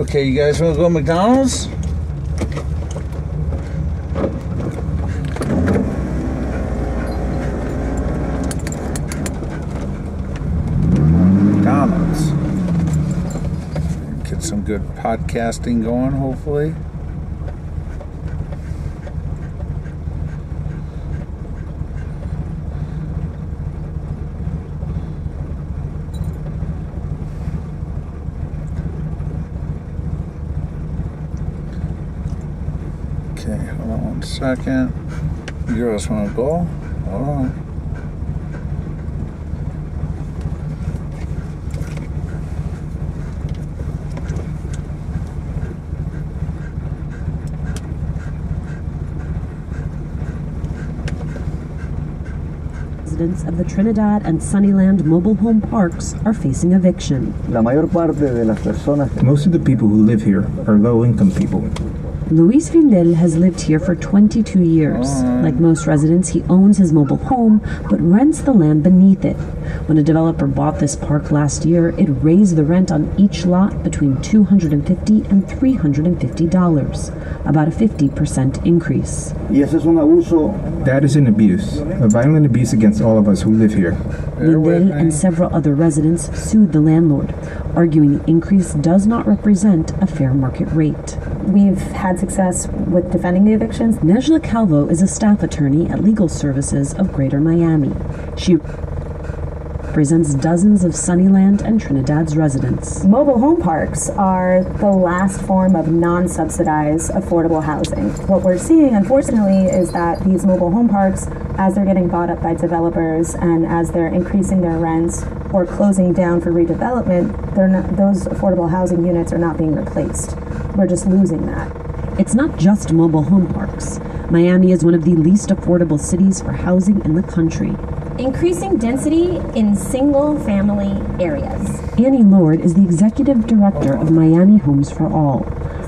Okay, you guys want to go to McDonald's? McDonald's. Get some good podcasting going, hopefully. Okay, hold on one second. You girls want to go? Hold on. Residents of the Trinidad and Sunnyland mobile home parks are facing eviction. La mayor parte de las personas Most of the people who live here are low income people. Luis Vindel has lived here for 22 years. Like most residents, he owns his mobile home but rents the land beneath it. When a developer bought this park last year, it raised the rent on each lot between 250 and $350, about a 50% increase. y ese es un abuso That is an abuse, a violent abuse against all of us who live here. Bear Vindel and several other residents sued the landlord, arguing the increase does not represent a fair market rate. We've had success with defending the evictions. Nejla Calvo is a staff attorney at Legal Services of Greater Miami. She represents dozens of Sunnyland and Trinidad's residents. Mobile home parks are the last form of non subsidized affordable housing. What we're seeing, unfortunately, is that these mobile home parks, as they're getting bought up by developers and as they're increasing their rents or closing down for redevelopment, they're not, those affordable housing units are not being replaced. We're just losing that. It's not just mobile home parks. Miami is one of the least affordable cities for housing in the country. increasing density in single family areas. Annie Lord is the executive director of Miami Homes for All,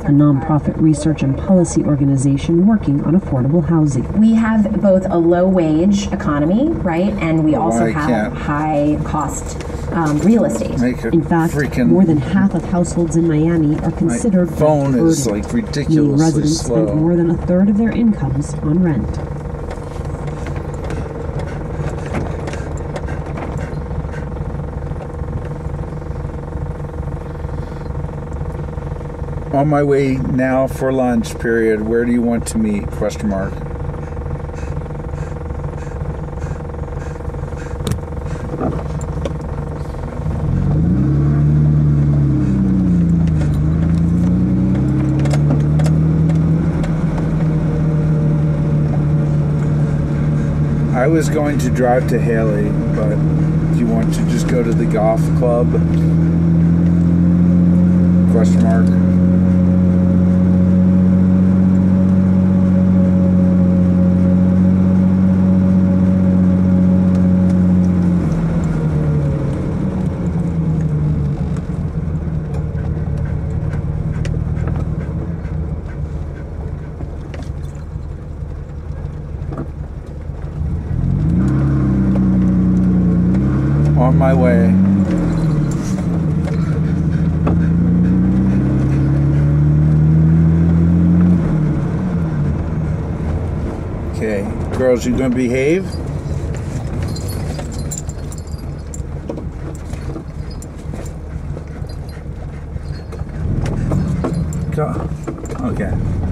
a nonprofit research and policy organization working on affordable housing. We have both a low wage economy, right? And we also I have high cost um, real estate. Make In fact, more than half of households in Miami are considered my phone is rent-burdened, like meaning ridiculously residents spend more than a third of their incomes on rent. On my way now for lunch. Period. Where do you want to meet? Question mark. I was going to drive to Hailey, but do you want to just go to the golf club? Question mark. My way. Okay, girls, you gonna behave? Go. Okay.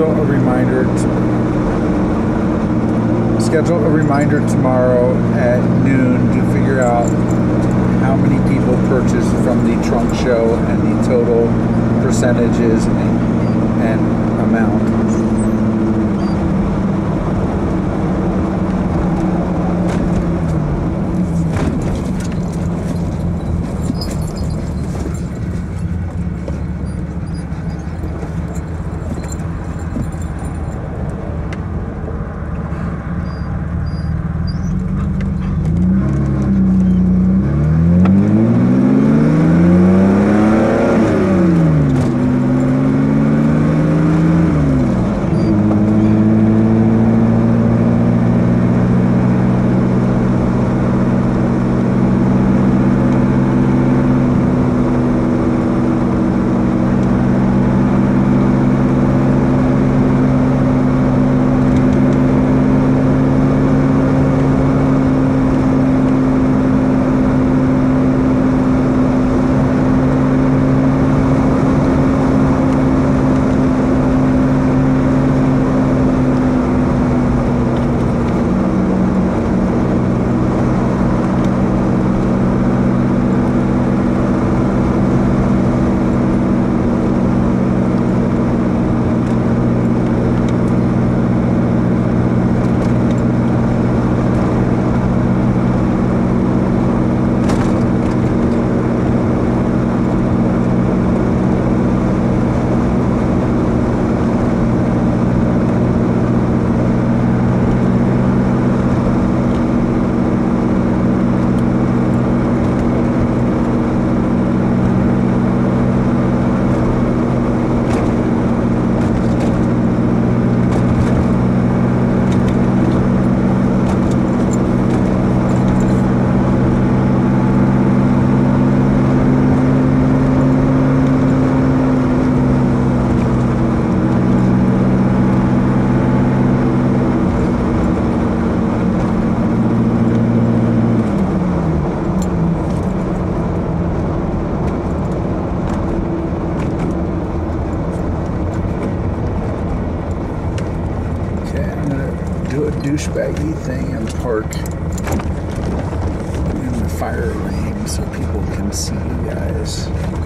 Schedule a reminder to schedule a reminder tomorrow at noon to figure out how many people purchased from the trunk show and the total percentages and, and amount. Douchebaggy thing and park in the fire lane so people can see you guys.